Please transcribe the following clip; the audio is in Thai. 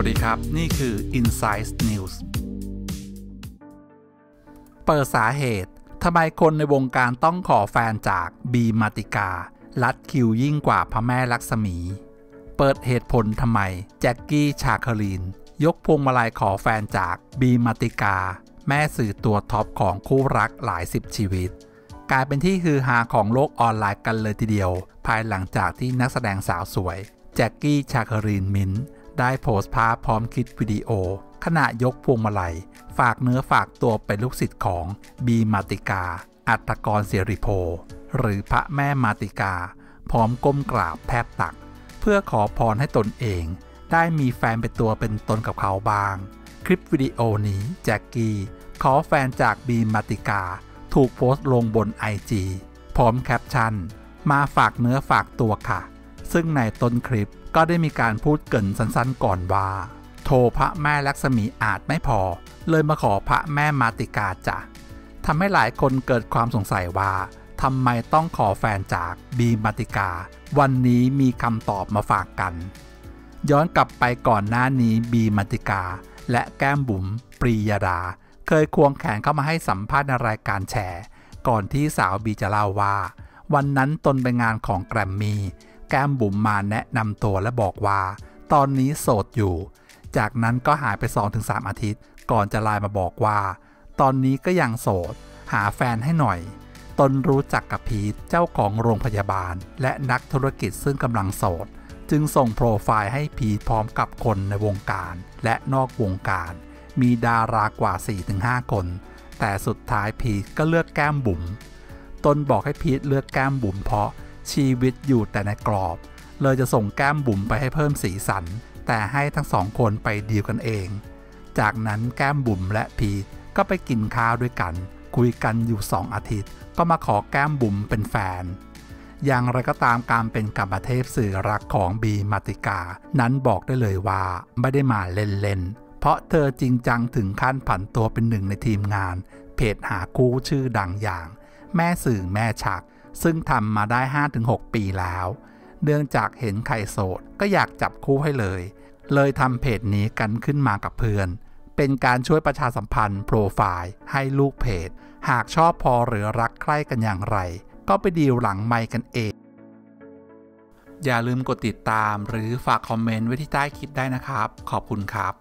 สวัสดีครับ นี่คือ Inside News เปิดสาเหตุทำไมคนในวงการต้องขอแฟนจากบีมาติกา ลัดคิวยิ่งกว่าพระแม่ลักษมี เปิดเหตุผลทำไม แจ็คกี้ชาคลีน ยกพวงมาลัยขอแฟนจากบีมาติกา แม่สื่อตัวท็อปของคู่รักหลายสิบชีวิต กลายเป็นที่ฮือฮาของโลกออนไลน์กันเลยทีเดียว ภายหลังจากที่นักแสดงสาวสวย แจ็คกี้ชาคลีนมิน ได้โพสต์ภาพพร้อมคลิปวิดีโอ ขณะยกพวงมาลัย ฝากเนื้อฝากตัวเป็นลูกศิษย์ของบีมาติกา อัตกรเสริโพ หรือพระแม่มาติกา พร้อมก้มกราบแทบตัก เพื่อขอพรให้ตนเอง ได้มีแฟนเป็นตัวเป็นตนกับเขาบ้าง คลิปวิดีโอนี้แจ็คกี้ขอแฟนจากบีมาติกา ถูกโพสต์ลงบนไอจีพร้อมแคปชั่น มาฝากเนื้อฝากตัวค่ะ ซึ่งในต้นคลิปก็ได้มีการพูดเกินสั้นๆก่อนว่า โทรพระแม่ลักษมีอาจไม่พอ เลยมาขอพระแม่มาติกาจ้ะทำให้หลายคนเกิดความสงสัยว่าทำไมต้องขอแฟนจากบีมาติกา วันนี้มีคำตอบมาฝากกัน ย้อนกลับไปก่อนหน้านี้บีมาติกา และแก้มบุ๋มปรียดา เคยควงแขนเข้ามาให้สัมภาษณ์ในรายการแชร์ก่อนที่สาวบีจะเล่าว่า วันนั้นตนไปงานของแกรมมี่ แก้มบุ๋มมาแนะนำตัวและบอกว่า ตอนนี้โสดอยู่ จากนั้นก็หายไป 2-3 อาทิตย์ ก่อนจะไลน์มาบอกว่า ตอนนี้ก็ยังโสด หาแฟนให้หน่อย ตนรู้จักกับพีทเจ้าของโรงพยาบาล และนักธุรกิจซึ่งกำลังโสด จึงส่งโปรไฟล์ให้พีทพร้อมกับคนในวงการและนอกวงการ มีดารากว่า 4-5 คน แต่สุดท้ายพีทก็เลือกแก้มบุ๋มตนบอกให้พีทเลือกแก้มบุ๋มเพราะ ชีวิตอยู่แต่ในกรอบ เลยจะส่งแก้มบุ๋มไปให้เพิ่มสีสัน แต่ให้ทั้งสองคนไปดีลกันเอง จากนั้นแก้มบุ๋มและพีทก็ไปกินข้าวด้วยกัน คุยกันอยู่สองอาทิตย์ ก็มาขอแก้มบุ๋มเป็นแฟน อย่างไรก็ตามการเป็นกัมเทพสื่อรักของบีมาติกา นั้นบอกได้เลยว่าไม่ได้มาเล่นๆเพราะเธอจริงจังถึงขั้นผันตัวเป็นหนึ่งในทีมงาน เพจหาคู่ชื่อดังอย่าง แม่สื่อแม่ฉัก ซึ่งทำมาได้ 5-6 ปีแล้ว เนื่องจากเห็นใครโสดก็อยากจับคู่ให้เลย เลยทำเพจนี้กันขึ้นมากับเพื่อน เป็นการช่วยประชาสัมพันธ์โปรไฟล์ให้ลูกเพจ หากชอบพอหรือรักใคร่กันอย่างไร ก็ไปดีลหลังไมค์กันเอง อย่าลืมกดติดตามหรือฝากคอมเมนต์ไว้ที่ใต้คลิปได้นะครับ ขอบคุณครับ